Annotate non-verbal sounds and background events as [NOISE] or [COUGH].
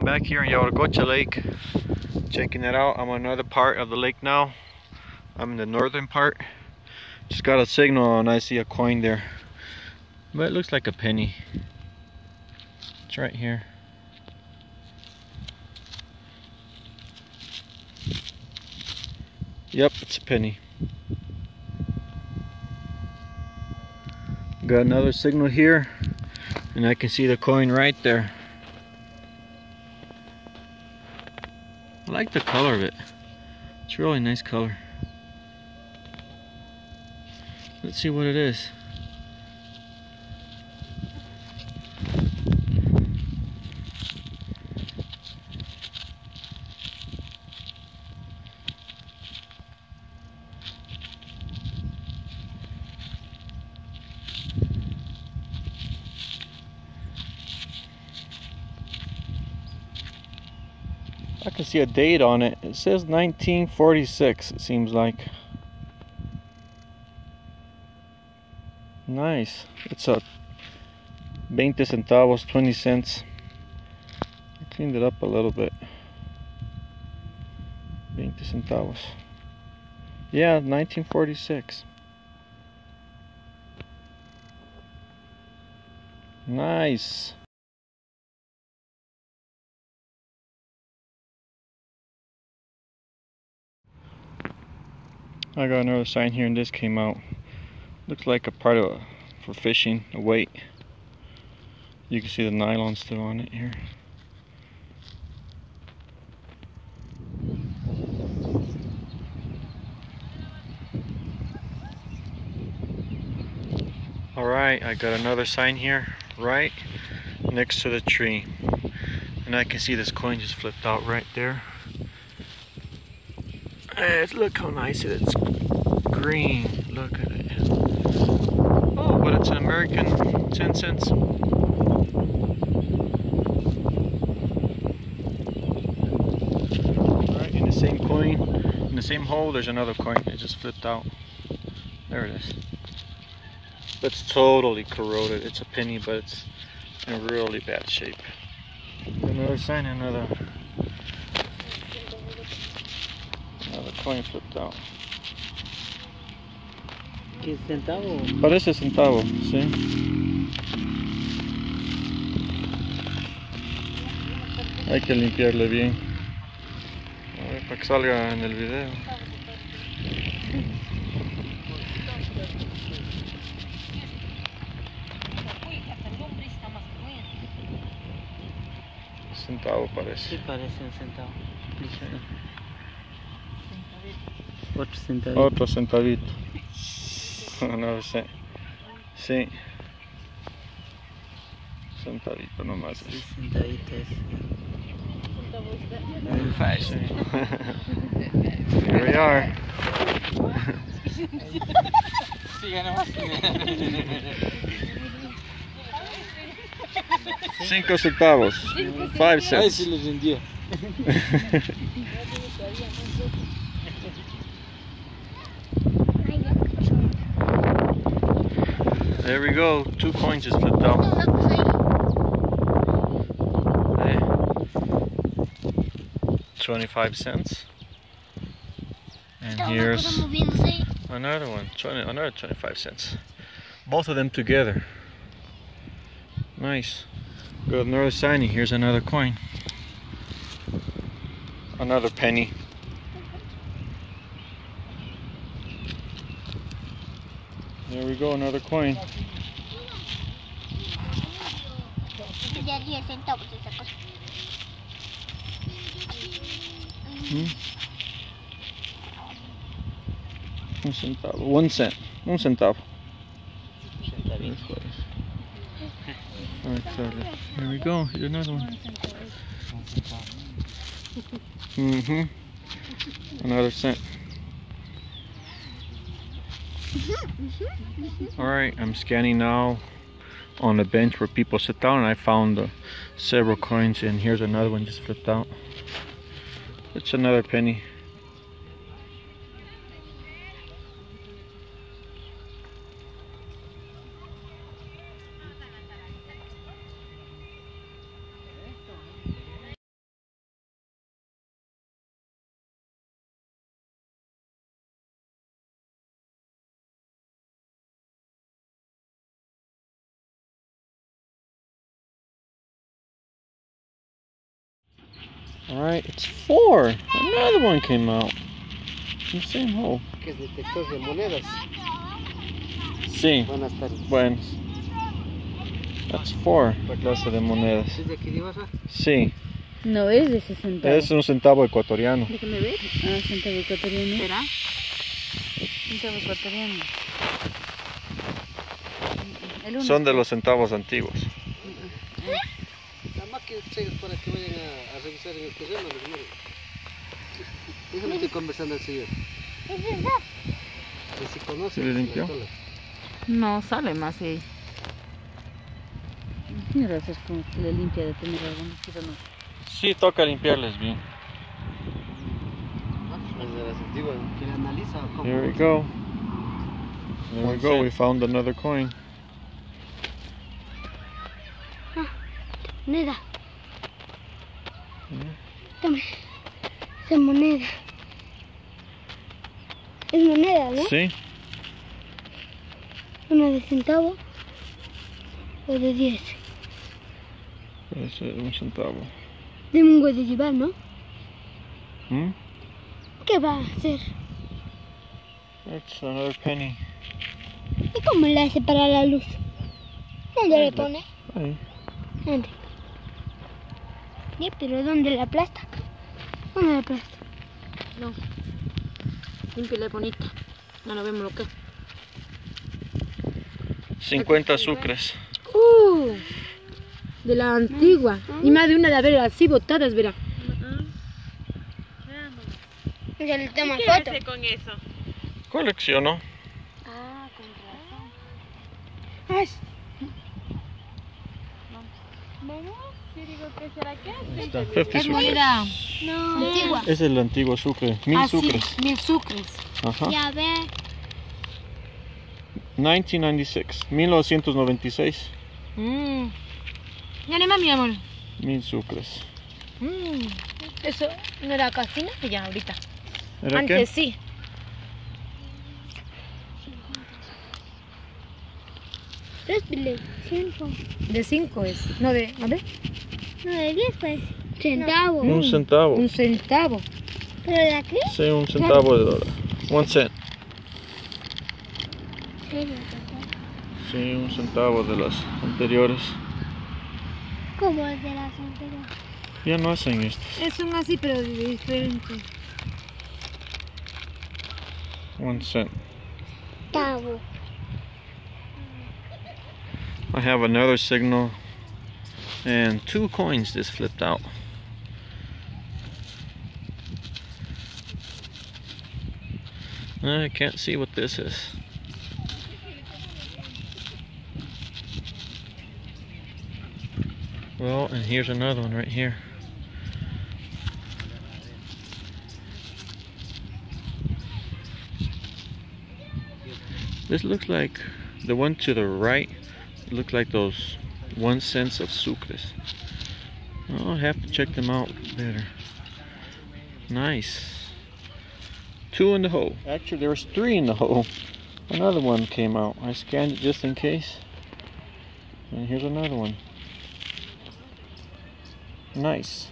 I'm back here in Yahuarcocha Lake. Checking it out. I'm on another part of the lake now. I'm in the northern part. Just got a signal and I see a coin there. But it looks like a penny. It's right here. Yep it's a penny. Got another signal here and I can see the coin right there I like the color of it. It's a really nice color. Let's see what it is. I can see a date on it. It says 1946, it seems like. Nice. It's a 20 centavos, 20 cents. I cleaned it up a little bit. 20 centavos. Yeah, 1946. Nice. I got another sign here and this came out. Looks like a part of a, for fishing, a weight. You can see the nylon still on it here. Alright, I got another sign here, right next to the tree. And I can see this coin just flipped out right there. Look how nice it is. Green. Look at it. Oh, but it's an American 10 cents. Alright, in the same coin, in the same hole, there's another coin. It just flipped out. There it is. It's totally corroded. It's a penny, but it's in really bad shape. Another sign, another another coin flipped out. ¿Qué centavo? Parece centavo, sí. Hay que limpiarle bien. A ver, para que salga en el video. Centavo Sí, parece. parece un centavo. Otro centavito. Otro centavito. No sé. Sí. Centavito nomás. Sí, centavito es. Here we are. Cinco centavos. Five Ahí cents. sí le [LAUGHS] There we go. Two coins just flipped out. Eh. 25 cents. And here's another one. 20, another 25 cents. Both of them together. Nice. Got another signing. Here's another coin. Another penny. There we go, another coin. Ya 10 centavos esa cosa. Hmm? Un centavo. One cent. Un centavo. Alright, so here we go. Here's another one. Mm-hmm. Another cent. Alright, I'm scanning now on a bench where people sit down and I found uh, several coins and here's another one just flipped out. It's another penny. Alright, it's four. Another one came out. In the same hole. Que es detector de monedas. Sí, Buenas tardes. bueno. That's four. La clase de monedas. ¿Es de aquí de Ibarra? Sí, No es de 60. es un centavo ecuatoriano. Déjame ver. Ah, centavo ecuatoriano. ¿Será? Centavo ecuatoriano. El uno. Son de los centavos antiguos. Que ustedes para que vayan a, a revisar en el terreno, les muero. Déjame estoy conversando al señor. Que si conoce. ¿Se le limpió? No, sale más ahí. Mira, eso es como que le limpia de tener algunos, pero no. Sí, toca limpiarles bien. Ah, es. Que. Here we go. There we go, we found another coin. Moneda. Mm. Dame. Esa moneda. Es moneda, ¿no? Sí, Una de centavo o de 10. puede ser un centavo. De un de llevar, ¿no? Hmm? ¿Qué va a hacer? It's another penny. ¿Y cómo le hace para la luz? ¿Dónde le pone? Ahí. ¿Dónde? Sí, pero ¿dónde la aplasta? ¿Dónde la aplasta? Límpiale bonita. No lo vemos lo que. 50 sucres. Uh, de la antigua. Y más de una de haber así botadas, verá. Ya le toma foto. con eso? Colecciono. Ah, con razón. Está 50 Es sucres. moneda. No. Antigua. Es el antiguo sucre. Mil Ah, sí, sucres. mil sucres. Ajá. Ya ve. 1996. 1996. Mm. Ya ni más, mi amor. Mil sucres. Mm. Eso no era casi nada ya ahorita. ¿Era Antes qué? sí. Tres bile. Cinco. De 5 es. No de. A ver. No, de diez pues. Centavo. Un centavo. Un centavo. ¿Pero de aquí? Sí, un centavo de dólar. One cent. Sí, un centavo de las anteriores. ¿Cómo es de las anteriores? Ya no hacen esto. Es un así, pero de diferente. One cent. Centavo. I have another signal and two coins just flipped out. I can't see what this is. Well, and here's another one right here. This looks like the one to the right look like those one cents of sucres. I'll have to check them out better. Nice. Two in the hole. Actually, there was three in the hole. Another one came out. I scanned it just in case. And here's another one. Nice.